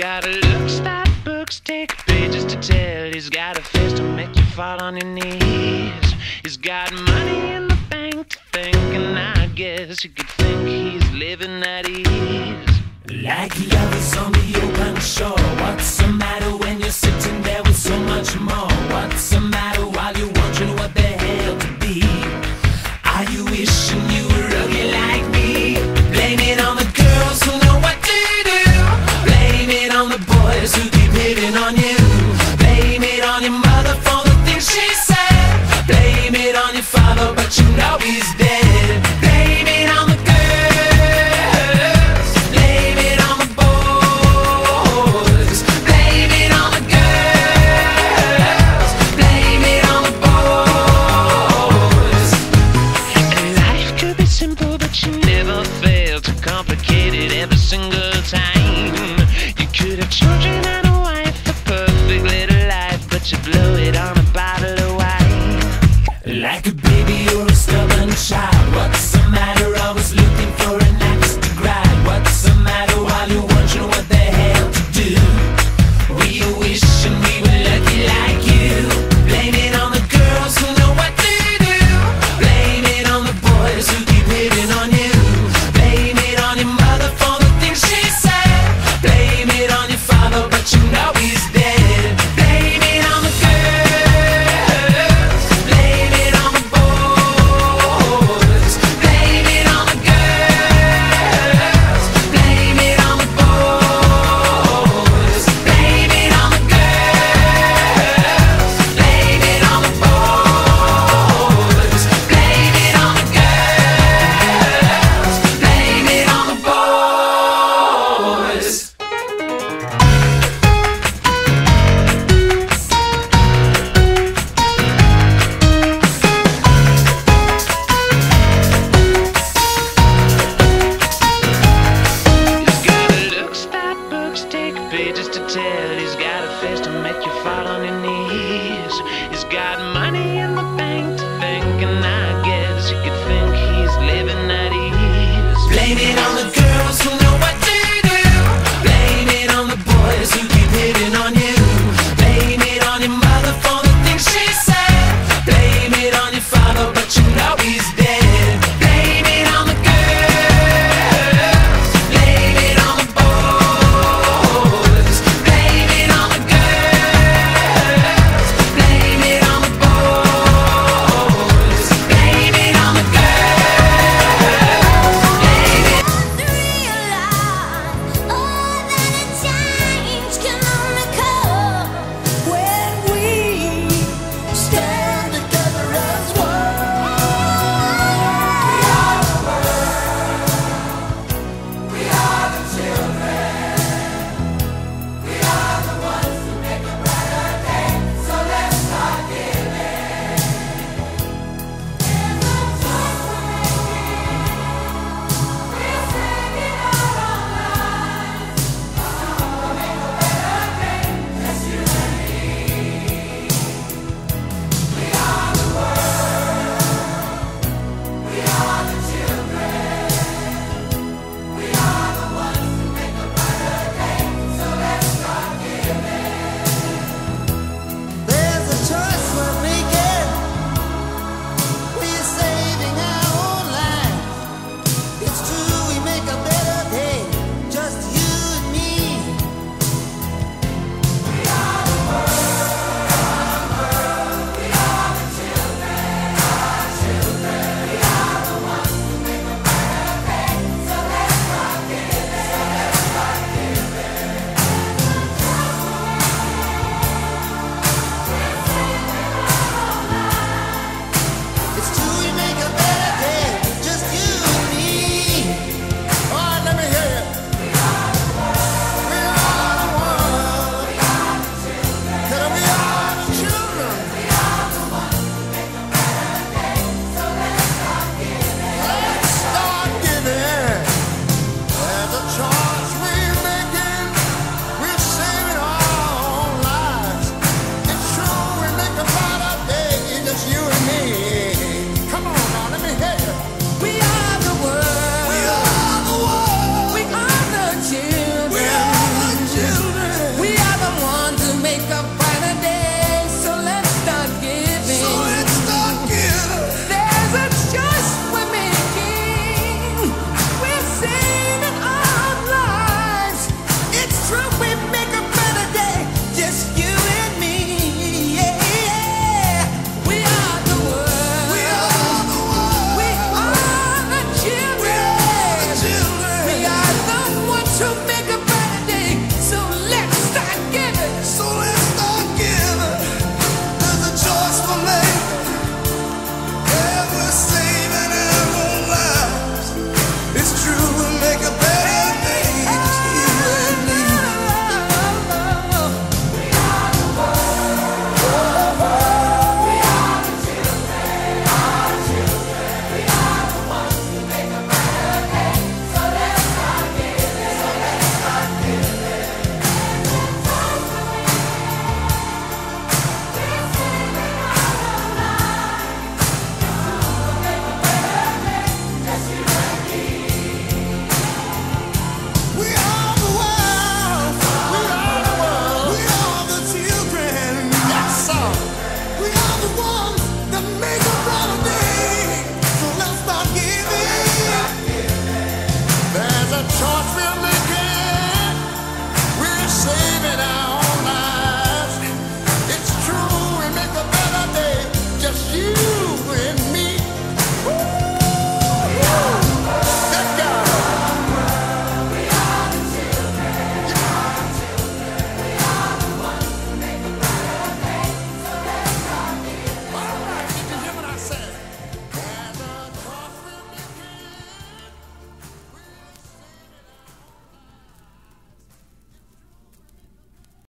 got a looks that books take pages to tell. He's got a face to make you fall on your knees. He's got money in the bank to think, and I guess you could think he's living at ease. Like lovers on the open shore. What's the matter when you're sitting there with so much more? What's the